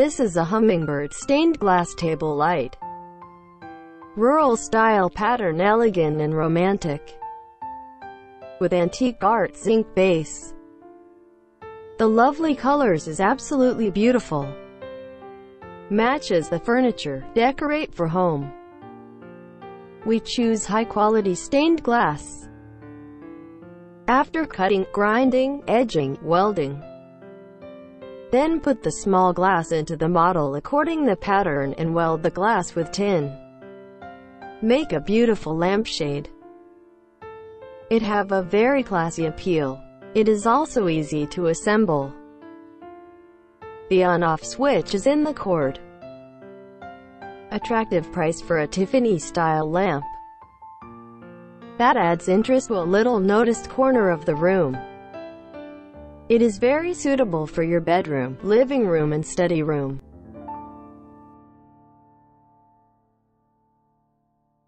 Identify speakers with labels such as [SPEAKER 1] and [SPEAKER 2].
[SPEAKER 1] This is a hummingbird stained glass table light. Rural style pattern elegant and romantic. With antique art zinc base. The lovely colors is absolutely beautiful. Matches the furniture. Decorate for home. We choose high-quality stained glass. After cutting, grinding, edging, welding, then put the small glass into the model according the pattern and weld the glass with tin. Make a beautiful lampshade. It have a very classy appeal. It is also easy to assemble. The on-off switch is in the cord. Attractive price for a Tiffany-style lamp. That adds interest to a little noticed corner of the room. It is very suitable for your bedroom, living room and study room.